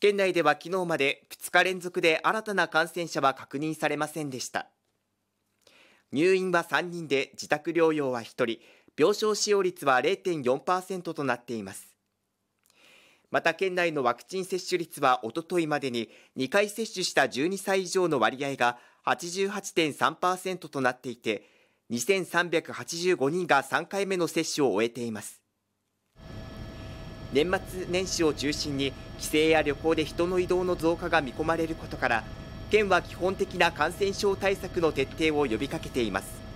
県内では昨日まで2日連続で新たな感染者は確認されませんでした。入院は3人で自宅療養は1人。病床使用率は0.4%となっています。また県内のワクチン接種率はおとといまでに2回接種した12歳以上の割合が88.3%となっていて2385人が3回目の接種を終えています。年末年始を中心に帰省や旅行で人の移動の増加が見込まれることから県は基本的な感染症対策の徹底を呼びかけています。